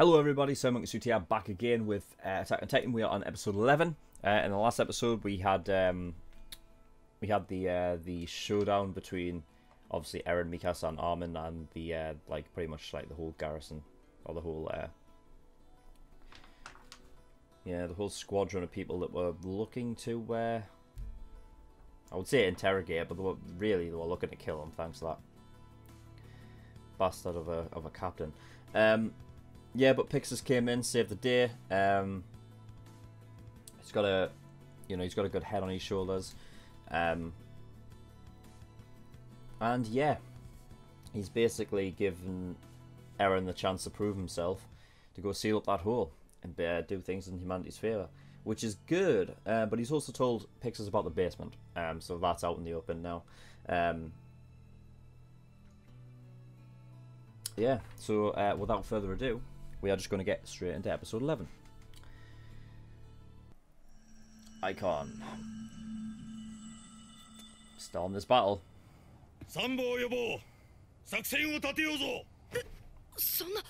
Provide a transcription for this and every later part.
Hello, everybody. So, Monkey Sutia back again with uh, Attack on Titan. We are on episode eleven. Uh, in the last episode, we had um, we had the uh, the showdown between obviously Eren, Mikasa, and Armin, and the uh, like pretty much like the whole garrison or the whole uh, yeah the whole squadron of people that were looking to uh, I would say interrogate, but they were, really they were looking to kill him. Thanks to that bastard of a of a captain. Um, yeah, but Pixis came in, saved the day. Um, he's got a, you know, he's got a good head on his shoulders, um, and yeah, he's basically given Eren the chance to prove himself, to go seal up that hole and uh, do things in humanity's favor, which is good. Uh, but he's also told Pixis about the basement, um, so that's out in the open now. Um, yeah, so uh, without further ado, we are just going to get straight into episode 11. Icon. Still in this battle. 参謀予防作戦を立てようぞそんな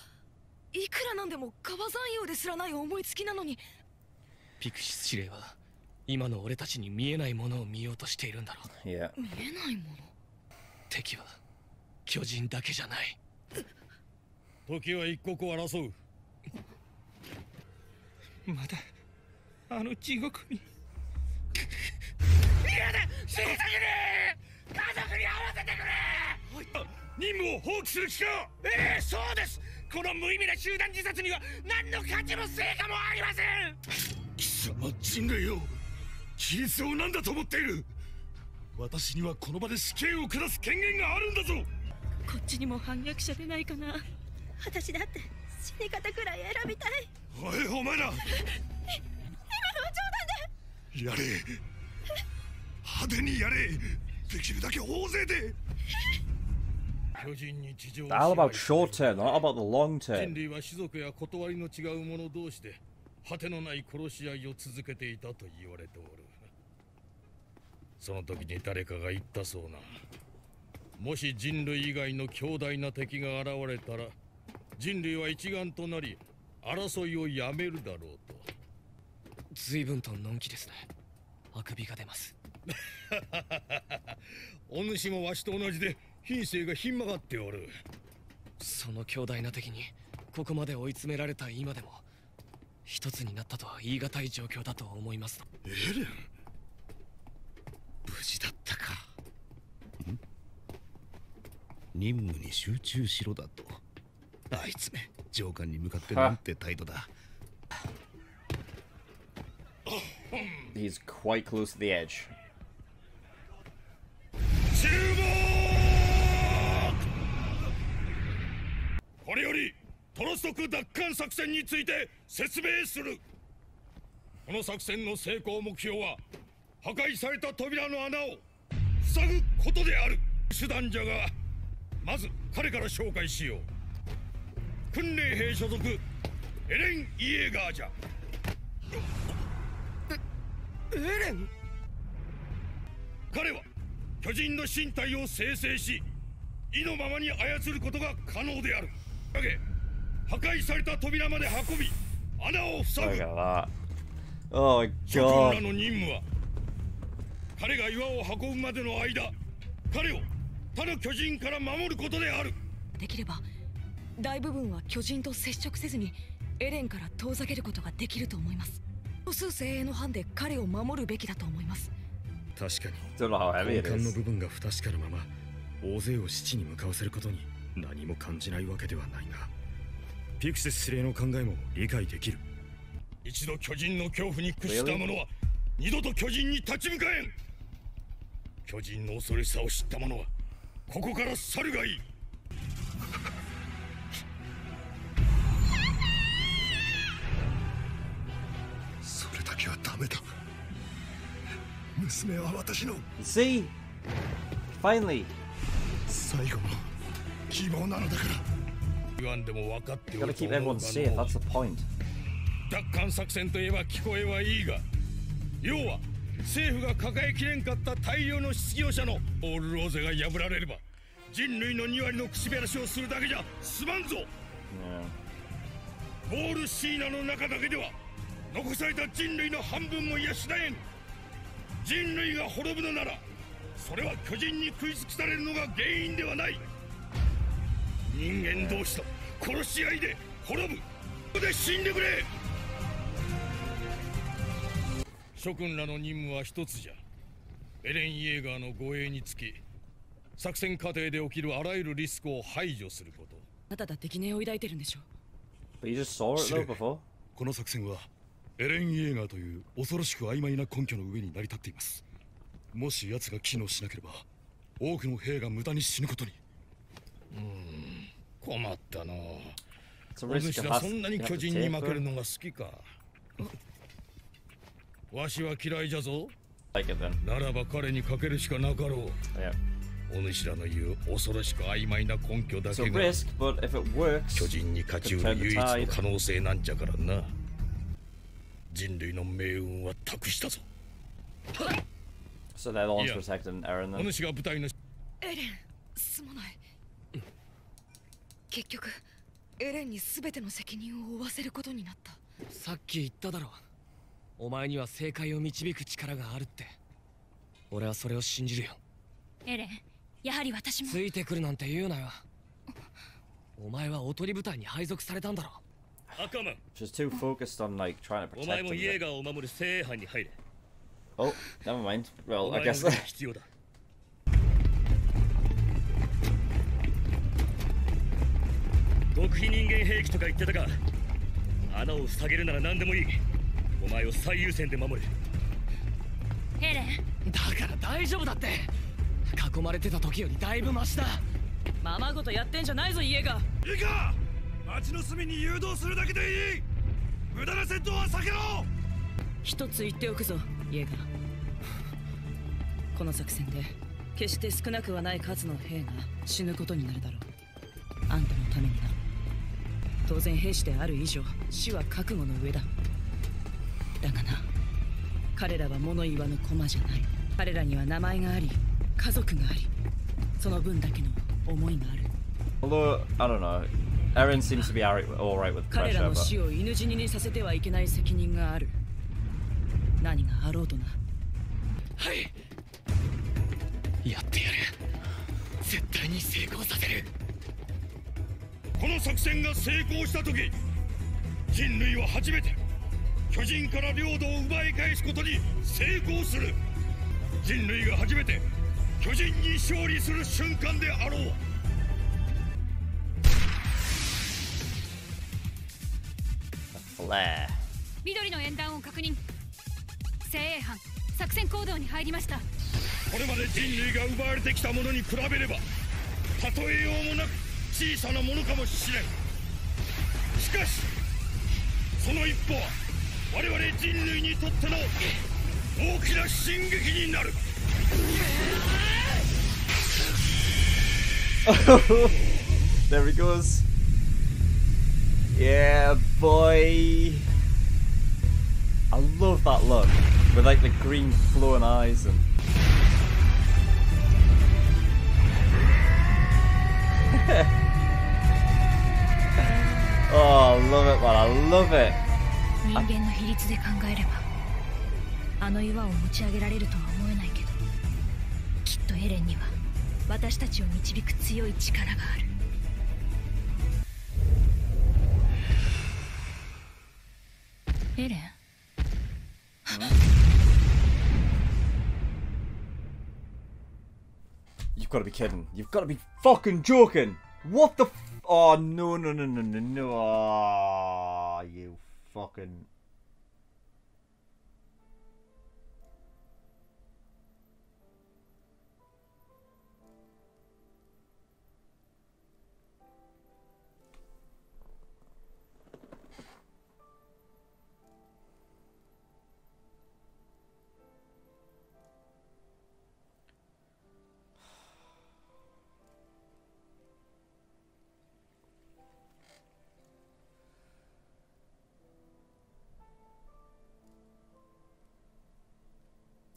いくらなんでも川山用ですらない思いつきなのにピクシス司令は今の俺たちに見えないものを見ようとしているんだろう Yeah. 見えないもの？敵は巨人だけじゃない時は一刻を争う。まだあの地獄に。死にたくねえ家族に会わせてくれ！任務を放棄する気か！ええそうです！この無意味な集団自殺には何の価値も成果もありません！貴様人類よ！規律を何だと思っている！私にはこの場で死刑を下す権限があるんだぞ！こっちにも反逆者出ないかな私だって死に方くらい選びたい。おいお前ら。今のは冗談で。やれ。派手にやれ。できるだけ大勢で。all about short term, not about the long 人 term. 類は種族や断りの違う者同士で果てのない殺し合いを続けていたと言われておる。その時に誰かが言ったそうな。もし人類以外の強大な敵が現れたら人類は一丸となり争いをやめるだろうと。随分とのんきですね。あくびが出ます。お主もわしと同じで品性がひん曲がっておる。その強大な敵にここまで追い詰められた今でも一つになったとは言い難い状況だと思いますエレン無事だったか。任務に集中しろだとあいつめ上官に向かってなんて態度だ。He's quite close to the edge. 注目。これよりトロストク奪還作戦について説明する。この作戦の成功目標は破壊された扉の穴を塞ぐことである。手段じゃがまず彼から紹介しよう。訓練兵所属エレン・イエーガーじゃ。エレン？彼は巨人の身体を生成し意のままに操ることが可能である。だけ破壊された扉まで運び穴を塞ぐ. Oh my 諸君ら.の任務は彼が岩を運ぶまでの間彼を他の巨人から守ることである。できれば大部分は巨人と接触せずにエレンから遠ざけることができると思います。少数精鋭の班で彼を守るべきだと思います。確かに。根幹の.部分が不確かなまま大勢を死地に向かわせることに何も感じないわけではないがピクセス司令の考えも理解できる。一度巨人の恐怖に屈した者は二度と巨人に立ち向かえん。巨人の恐ろしさを知った者はここから去るがいいそれだけはダメだ娘は私の See? Finally. 最後の希望なのだから言わんでも分かってお Gotta ると keep 思う everyone が safe, の that's the point. 奪還作戦といえば聞こえはいいが要は政府が抱えきれんかった大量の失業者のオールローゼが破られれば人類の2割の口減らしをするだけじゃ済まんぞ Yeah. ウォールシーナの中だけでは 残された人類の半分も養えん。人類が滅ぶのならそれは巨人に食い尽くされるのが原因ではない。人間同士と殺し合いで滅ぶ。ここで死んでくれ。諸君らの任務は一つじゃ。エレン・イェーガーの護衛につき作戦過程で起きるあらゆるリスクを排除すること。あなただって疑念を抱いてるんでしょ But you just saw it though Shit. before. この作戦はエレン・イェーガーという恐ろしく曖昧な根拠の上に成り立っています。もし奴が機能しなければ多くの兵が無駄に死ぬことに。困ったな。お主らそんなに巨人に負ける.のが好きか。わしは嫌いじゃぞ.ならば彼にかけるしかなかろ Yeah. うお主らの言う恐ろしく曖昧な根拠だけが巨人に勝ち得る唯一の可能性なんじゃからな人類の命運は託したぞ。So they're the ones Yeah. protecting Eren お then? 主が部隊のエレンすまない。結局エレンに全ての責任を負わせることになった。さっき言っただろ。お前には正解を導く力があるって。俺はそれを信じるよ。エレンやはり私も。ついてくるなんて言うなよ。お前はおとり部隊に配属されたんだろ。赤マン She's too focused on like trying to protect him. Oh, never mind. Well, I guess. Helen. だから大丈夫だって囲まれてた時よりだいぶマシだままごとやってんじゃないぞ家が行く町の隅に誘導するだけでいい。無駄な戦闘は避けろ。一つ言っておくぞイエガーこの作戦で決して少なくはない数の兵が死ぬことになるだろう。あんたのためにな。当然兵士である以上死は覚悟の上だ。だがな彼らは物言わぬ駒じゃない。彼らには名前があり家族があり。その分だけの思いがある。Although I don't know, Eren seems to be alright, all right with 彼ら pressure, の but 死を犬死ににさせてはいけない責任がある。何があろうとな。はい。やってやる。絶対に成功させる。この作戦が成功した時人類は初めて巨人から領土を奪い返すことに成功する。人類が初めて巨人に勝利する瞬間であろう緑の演壇を確認。精鋭班作戦行動に入りました。これまで人類が奪われてきたものに比べれば例えようもなく小さなものかもしれん。しかしその一歩は我々人類にとっての大きな進撃になる。There he goes. Yeah, boy. I love that look with like the green flowing eyes and. oh, I love it, man! I love it. 人間の比率で考えればあの岩を持ち上げられるとは思えないけどきっとエレンには私たちを導く強い力がある Peter. You've got to be kidding. You've got to be fucking joking. What the f- Oh, no, no, no, no, no, no. Oh, you fucking...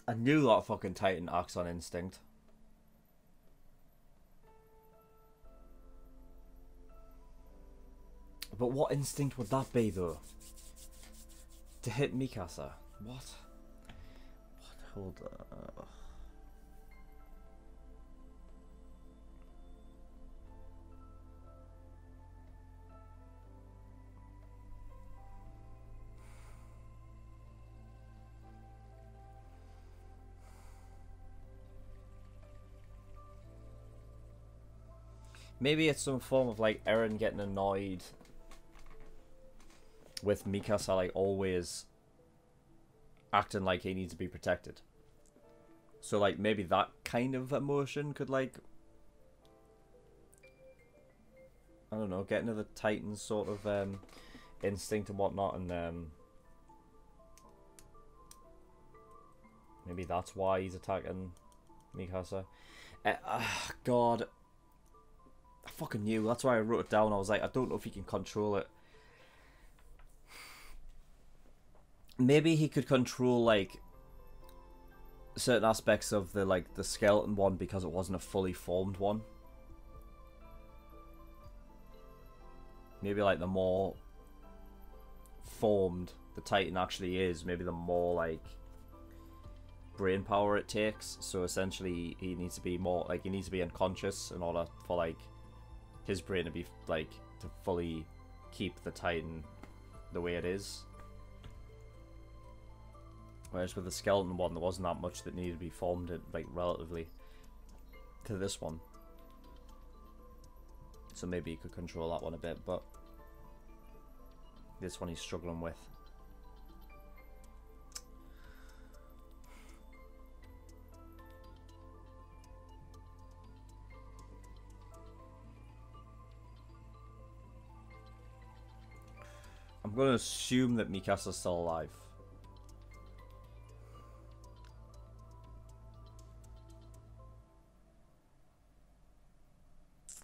I knew that fucking Titan acts on instinct. But what instinct would that be, though? To hit Mikasa? What? What? Hold on. Maybe it's some form of like Eren getting annoyed with Mikasa like always acting like he needs to be protected. So like maybe that kind of emotion could like I don't know, get into the Titan sort of um instinct and whatnot and um maybe that's why he's attacking Mikasa. Uh, ah, God, fucking knew. That's why I wrote it down. I was like, I don't know if he can control it. Maybe he could control like certain aspects of the like the skeleton one because it wasn't a fully formed one. Maybe like the more formed the Titan actually is, maybe the more like brain power it takes. So essentially, he needs to be more like he needs to be unconscious in order for like his brain to be like to fully keep the Titan the way it is. Whereas with the skeleton one, there wasn't that much that needed to be formed, in, like relatively to this one. So maybe he could control that one a bit, but this one he's struggling with. I'm going to assume that Mikasa's still alive.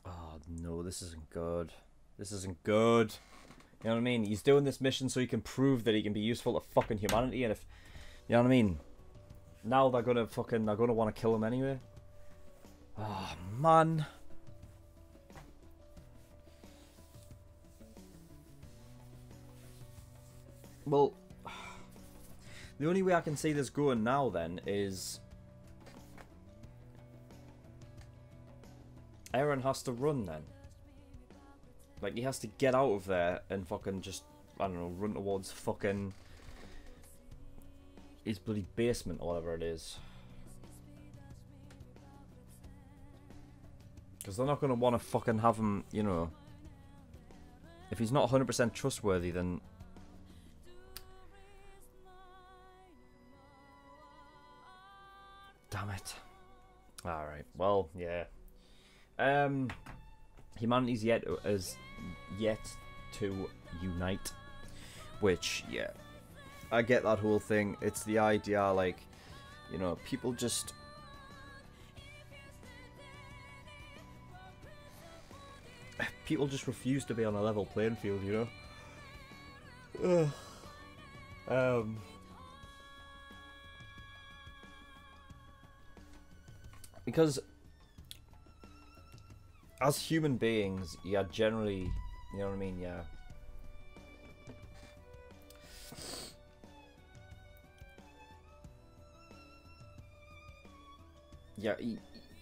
Oh no, this isn't good. This isn't good. You know what I mean? He's doing this mission so he can prove that he can be useful to fucking humanity, and if you know what I mean, now they're gonna fucking they're gonna want to kill him anyway. Oh man. Well, the only way I can see this going now then is Eren has to run then. Like he has to get out of there and fucking just I don't know run towards fucking his bloody basement or whatever it is. Because they're not going to want to fucking have him, you know. If he's not 100% trustworthy, then Um, humanity's yet is yet to unite, which, yeah, I get that whole thing. It's the idea, like, you know, people just... People just refuse to be on a level playing field, you know? Ugh. Um... because as human beings, yeah, generally, you know what I mean, yeah. Yeah,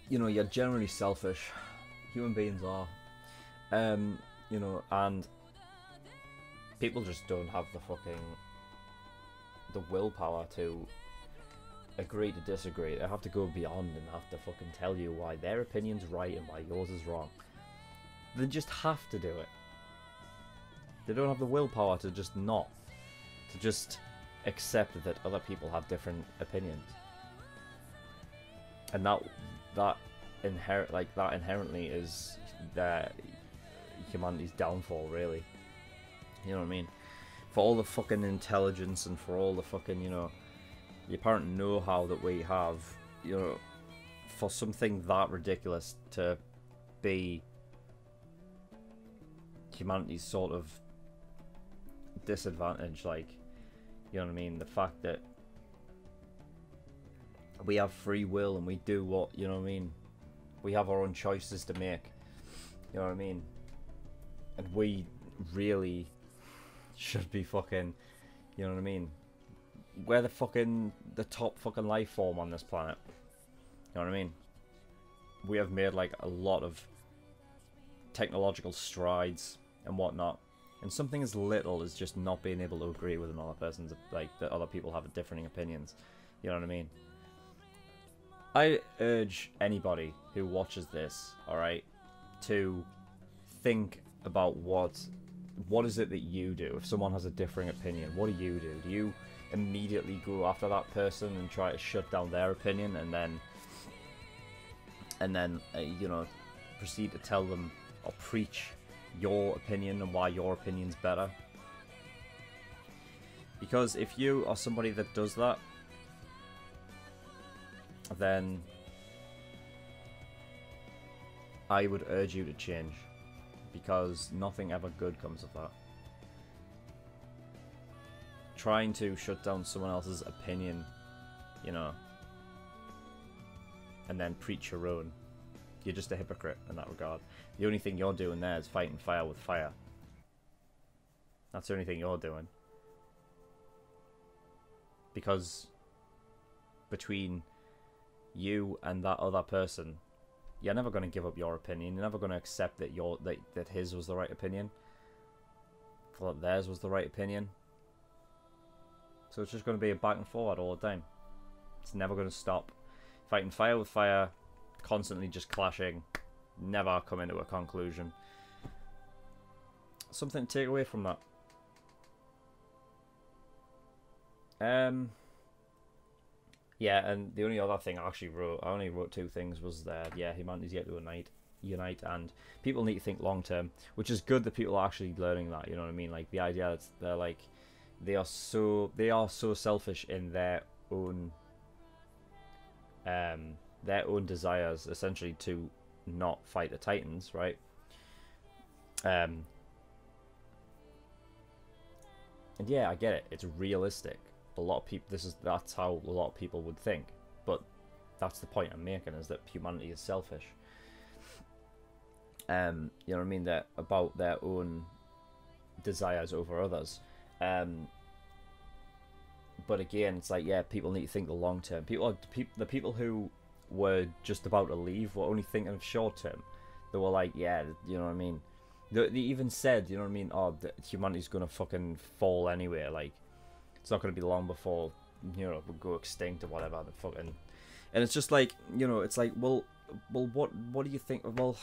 you know, you're generally selfish. Human beings are, um, you know, and people just don't have the fucking the willpower to agree to disagree. They have to go beyond and have to fucking tell you why their opinion's right and why yours is wrong. They just have to do it. They don't have the willpower to just not. To just accept that other people have different opinions. And that that inherent like that inherently is that humanity's downfall really. You know what I mean? For all the fucking intelligence and for all the fucking, you know, the apparent know-how that we have, you know, for something that ridiculous to be humanity's sort of disadvantage, like, you know what I mean? The fact that we have free will and we do what, you know what I mean? We have our own choices to make, you know what I mean? And we really should be fucking, you know what I mean? We're the fucking the top fucking life form on this planet. You know what I mean? We have made like a lot of technological strides and whatnot. And something as little as just not being able to agree with another person's like that other people have differing opinions. You know what I mean? I urge anybody who watches this, alright, to think about what what is it that you do if someone has a differing opinion what do you do do you immediately go after that person and try to shut down their opinion and then and then uh, you know proceed to tell them or preach your opinion and why your opinion's better because if you are somebody that does that then I would urge you to change because nothing ever good comes of that. Trying to shut down someone else's opinion, you know, and then preach your own, you're just a hypocrite in that regard. The only thing you're doing there is fighting fire with fire. That's the only thing you're doing. Because between you and that other person, you're never going to give up your opinion. You're never going to accept that your that, that his was the right opinion. That theirs was the right opinion. So it's just going to be a back and forward all the time. It's never going to stop. Fighting fire with fire, constantly just clashing, never coming to a conclusion. Something to take away from that. Um. Yeah, and the only other thing I actually wrote, I only wrote two things, was that, yeah, humanity's yet to unite, unite, and people need to think long term, which is good that people are actually learning that, you know what I mean? Like, the idea that they're like, they are so, they are so selfish in their own, um, their own desires, essentially, to not fight the Titans, right? Um, and yeah, I get it, it's realistic. A lot of people this is that's how a lot of people would think. But that's the point i'm making is that humanity is selfish. Um you know what i mean? That about their own desires over others um but again it's like yeah people need to think the long term people people the people who were just about to leave were only thinking of short term they were like yeah you know what i mean they, they even said you know what i mean oh humanity's gonna fucking fall anyway like it's not to be long before you know we go extinct or whatever. The fucking, and it's just like you know, it's like well, well, what what do you think? Well,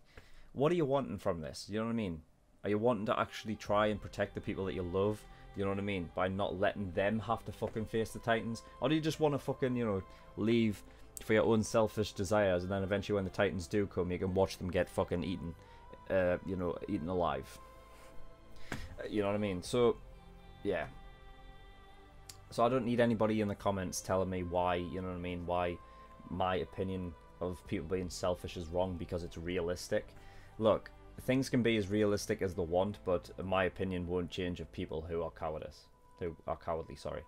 what are you wanting from this? You know what I mean? Are you wanting to actually try and protect the people that you love? You know what I mean? By not letting them have to fucking face the Titans, or do you just want to fucking you know leave for your own selfish desires, and then eventually when the Titans do come, you can watch them get fucking eaten, uh, you know, eaten alive. You know what I mean? So, yeah, so I don't need anybody in the comments telling me why, you know what I mean, why my opinion of people being selfish is wrong because it's realistic. Look, things can be as realistic as they want, but my opinion won't change of people who are cowardice, who are cowardly, sorry.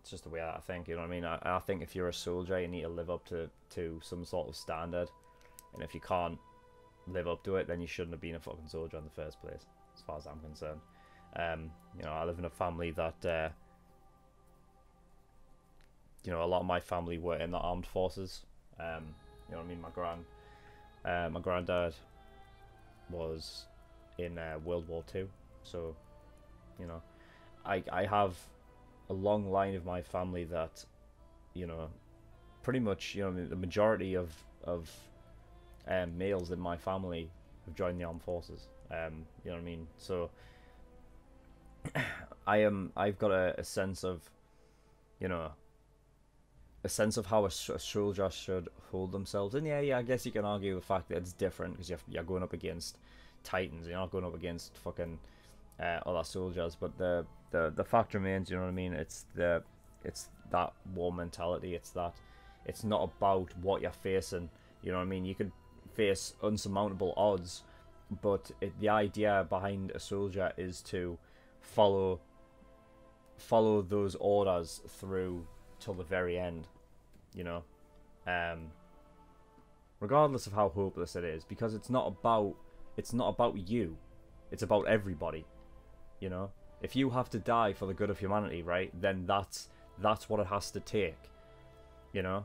It's just the way I think, you know what I mean? I, I think if you're a soldier, you need to live up to, to some sort of standard. And if you can't live up to it, then you shouldn't have been a fucking soldier in the first place, as far as I'm concerned. Um, you know, I live in a family that, uh, you know, a lot of my family were in the armed forces. Um, you know, what I mean, my grand, uh, my granddad was in uh, World War Two, so, you know, I I have a long line of my family that, you know, pretty much, you know, the majority of of um, males in my family have joined the armed forces. Um, you know what I mean? So I am. I've got a, a, sense of, you know, a sense of how a, a soldier should hold themselves. And yeah, yeah, I guess you can argue the fact that it's different because you're, you're going up against titans. You're not going up against fucking uh, other soldiers. But the the the fact remains. You know what I mean? It's the it's that war mentality. It's that. It's not about what you're facing. You know what I mean? You could face unsurmountable odds, but it, the idea behind a soldier is to follow follow those orders through till the very end you know um regardless of how hopeless it is because it's not about it's not about you. It's about everybody. You know? If you have to die for the good of humanity, right, then that's that's what it has to take. You know?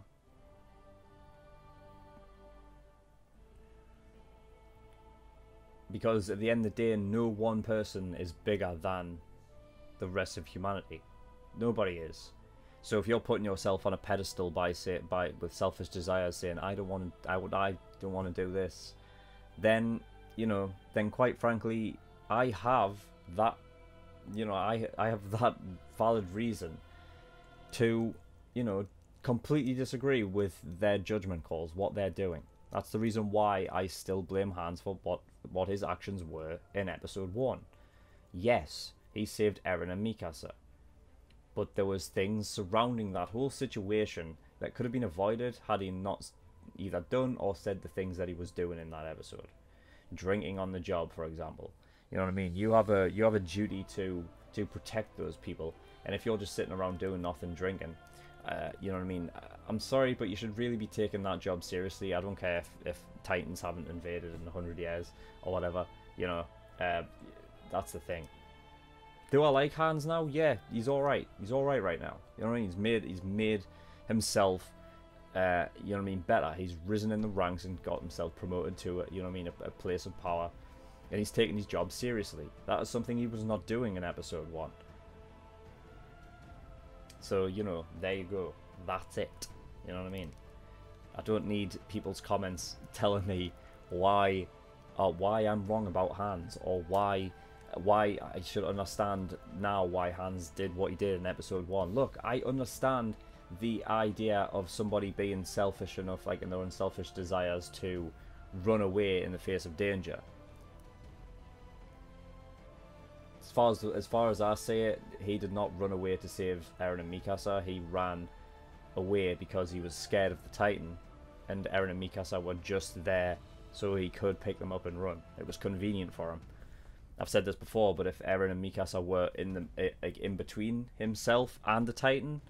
Because at the end of the day, no one person is bigger than the rest of humanity. Nobody is. So if you're putting yourself on a pedestal by say by with selfish desires, saying I don't want to, I would, I don't want to do this, then you know, then quite frankly, I have that, you know, I I have that valid reason to, you know, completely disagree with their judgment calls, what they're doing. That's the reason why I still blame Hans for what what his actions were in episode one. Yes, he saved Eren and Mikasa but there was things surrounding that whole situation that could have been avoided had he not either done or said the things that he was doing in that episode. Drinking on the job, for example. You know what I mean? You have a you have a duty to to protect those people, and if you're just sitting around doing nothing, drinking, uh, you know what I mean? I'm sorry, but you should really be taking that job seriously. I don't care if, if Titans haven't invaded in 100 years or whatever. You know, uh, that's the thing. Do I like Hans now? Yeah, he's all right. He's all right right now. You know what I mean? He's made he's made himself, uh, you know what I mean, better. He's risen in the ranks and got himself promoted to, a, you know what I mean, a, a place of power, and he's taking his job seriously. That is something he was not doing in episode one. So you know, there you go. That's it. You know what I mean? I don't need people's comments telling me why, uh, why I'm wrong about Hans or why why I should understand now why Hans did what he did in episode one. Look, I understand the idea of somebody being selfish enough, like in their own selfish desires, to run away in the face of danger. As far as as far as I see it, he did not run away to save Eren and Mikasa. He ran away because he was scared of the Titan, and Eren and Mikasa were just there so he could pick them up and run. It was convenient for him. I've said this before, but if Eren and Mikasa were in the like in between himself and the Titan,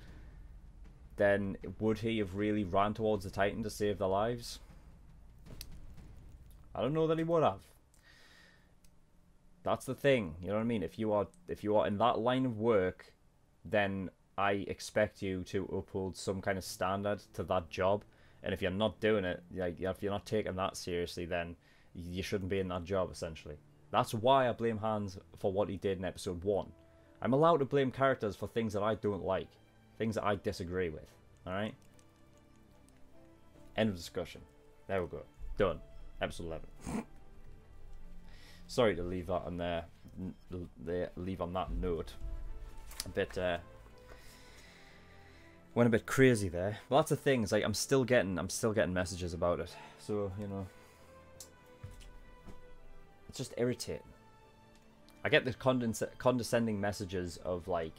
then would he have really ran towards the Titan to save their lives? I don't know that he would have. That's the thing, you know what I mean? If you are if you are in that line of work, then I expect you to uphold some kind of standard to that job. And if you're not doing it, like if you're not taking that seriously, then you shouldn't be in that job essentially. That's why I blame Hans for what he did in episode 1. I'm allowed to blame characters for things that I don't like, things that I disagree with, alright? End of discussion. There we go. Done. Episode 11. Sorry to leave that on there, leave on that note. A bit, uh, went a bit crazy there. Lots of things, like I'm still getting, I'm still getting messages about it. So you know, it's just irritating. I get the condense- condescending messages of like,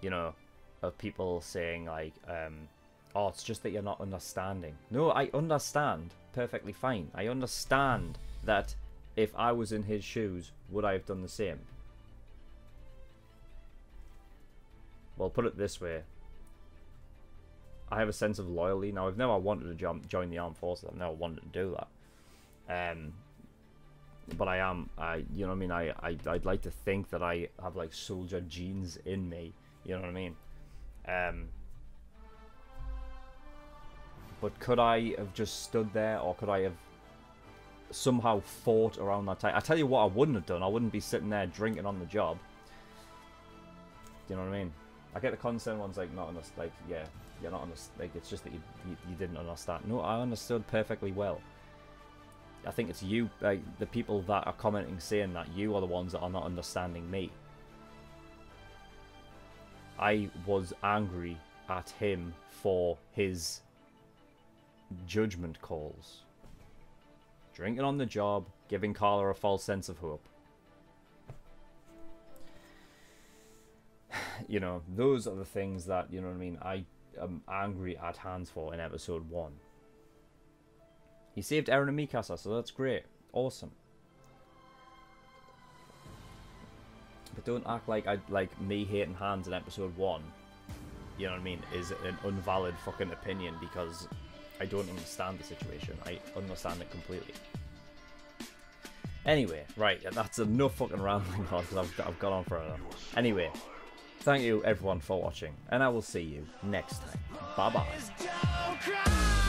you know, of people saying like, um, "Oh, it's just that you're not understanding." No, I understand perfectly fine. I understand that if I was in his shoes, would I have done the same? Well, put it this way. I have a sense of loyalty. Now, I've never wanted to jump, join the armed forces. I've never wanted to do that. Um, but I am I you know what I mean? I, I I'd like to think that I have like soldier genes in me you know what I mean? Um but could I have just stood there or could I have somehow fought around that time? I tell you what I wouldn't have done. I wouldn't be sitting there drinking on the job. You know what I mean? I get the concern ones like not understand like yeah you're not understand like it's just that you, you, you didn't understand. No I understood perfectly well I think it's you, like the people that are commenting saying that you are the ones that are not understanding me. I was angry at him for his judgment calls. Drinking on the job, giving Carla a false sense of hope. You know, those are the things that, you know what I mean, I am angry at Hans for in episode 1. He saved Eren and Mikasa, so that's great. Awesome. But don't act like I like me hating Hans in episode one. You know what I mean? Is an unvalid fucking opinion because I don't understand the situation. I understand it completely. Anyway, right, that's enough fucking rambling on because I've, I've gone on for. Anyway, thank you everyone for watching, and I will see you next time. Bye bye.